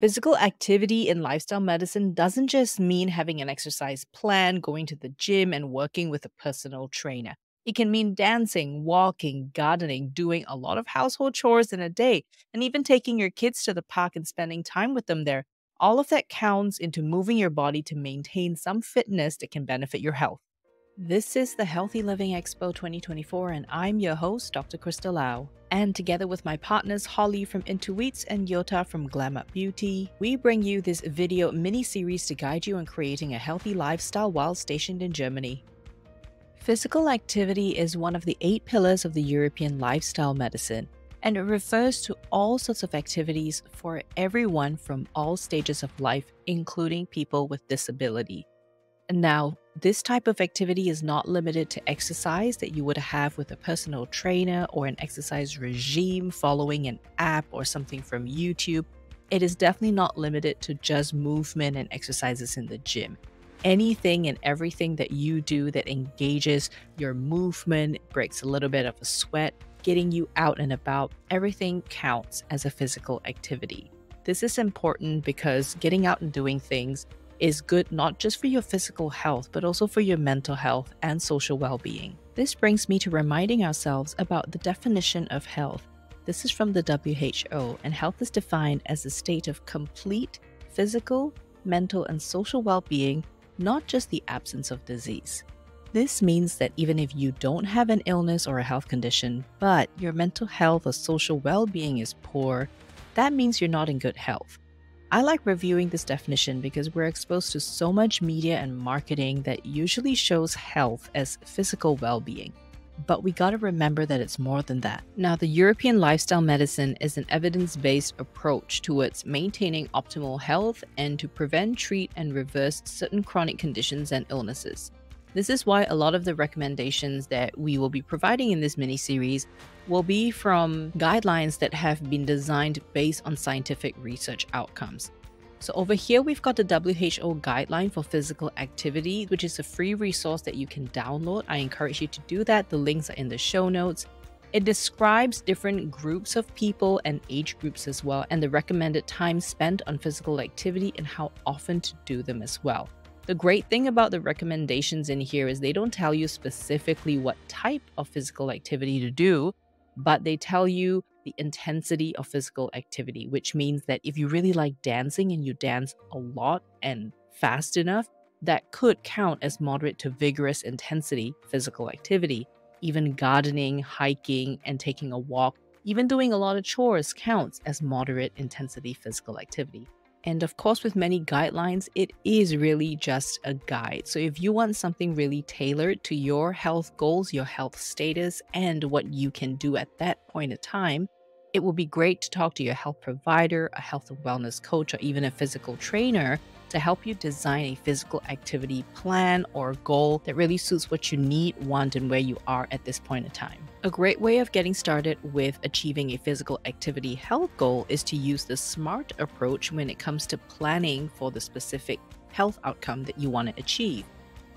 Physical activity in lifestyle medicine doesn't just mean having an exercise plan, going to the gym, and working with a personal trainer. It can mean dancing, walking, gardening, doing a lot of household chores in a day, and even taking your kids to the park and spending time with them there. All of that counts into moving your body to maintain some fitness that can benefit your health. This is the Healthy Living Expo 2024, and I'm your host, Dr. Kristal Lau. And together with my partners Holly from IntuEats and Giota from Glam Up Beauty, we bring you this video mini series to guide you in creating a healthy lifestyle while stationed in Germany. Physical activity is one of the eight pillars of the European lifestyle medicine, and it refers to all sorts of activities for everyone from all stages of life, including people with disability. Now, this type of activity is not limited to exercise that you would have with a personal trainer or an exercise regime following an app or something from YouTube. It is definitely not limited to just movement and exercises in the gym. Anything and everything that you do that engages your movement, breaks a little bit of a sweat, getting you out and about, everything counts as a physical activity. This is important because getting out and doing things is good not just for your physical health, but also for your mental health and social well being. This brings me to reminding ourselves about the definition of health. This is from the WHO, and health is defined as a state of complete physical, mental, and social well being, not just the absence of disease. This means that even if you don't have an illness or a health condition, but your mental health or social well being is poor, that means you're not in good health. I like reviewing this definition because we're exposed to so much media and marketing that usually shows health as physical well being. But we gotta remember that it's more than that. Now, the European lifestyle medicine is an evidence based approach towards maintaining optimal health and to prevent, treat, and reverse certain chronic conditions and illnesses. This is why a lot of the recommendations that we will be providing in this mini series will be from guidelines that have been designed based on scientific research outcomes. So over here, we've got the WHO guideline for physical activity, which is a free resource that you can download. I encourage you to do that. The links are in the show notes. It describes different groups of people and age groups as well, and the recommended time spent on physical activity and how often to do them as well. The great thing about the recommendations in here is they don't tell you specifically what type of physical activity to do, but they tell you the intensity of physical activity, which means that if you really like dancing and you dance a lot and fast enough, that could count as moderate to vigorous intensity physical activity. Even gardening, hiking, and taking a walk, even doing a lot of chores counts as moderate intensity physical activity. And of course, with many guidelines, it is really just a guide. So if you want something really tailored to your health goals, your health status, and what you can do at that point in time, it will be great to talk to your health provider, a health and wellness coach, or even a physical trainer to help you design a physical activity plan or goal that really suits what you need, want, and where you are at this point in time. A great way of getting started with achieving a physical activity health goal is to use the SMART approach when it comes to planning for the specific health outcome that you want to achieve.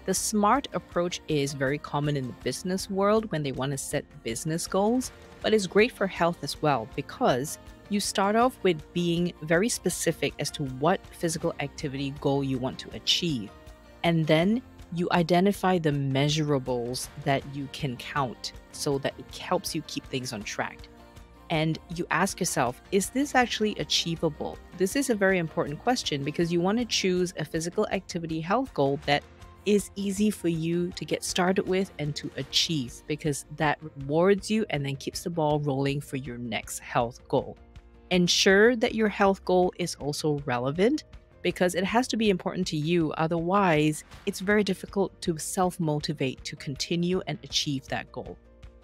The SMART approach is very common in the business world when they want to set business goals, but is great for health as well because you start off with being very specific as to what physical activity goal you want to achieve. And then you identify the measurables that you can count so that it helps you keep things on track. And you ask yourself, is this actually achievable? This is a very important question because you want to choose a physical activity health goal that is easy for you to get started with and to achieve because that rewards you and then keeps the ball rolling for your next health goal. Ensure that your health goal is also relevant because it has to be important to you. Otherwise, it's very difficult to self motivate to continue and achieve that goal.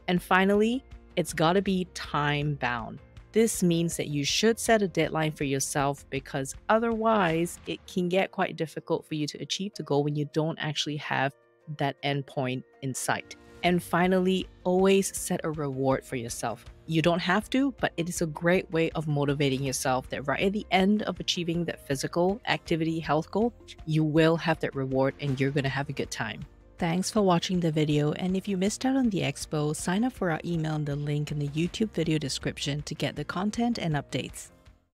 And finally, it's got to be time bound. This means that you should set a deadline for yourself because otherwise, it can get quite difficult for you to achieve the goal when you don't actually have that endpoint in sight. And finally, always set a reward for yourself. You don't have to, but it is a great way of motivating yourself that right at the end of achieving that physical activity health goal, you will have that reward and you're going to have a good time. Thanks for watching the video and if you missed out on the expo, sign up for our email in the link in the YouTube video description to get the content and updates.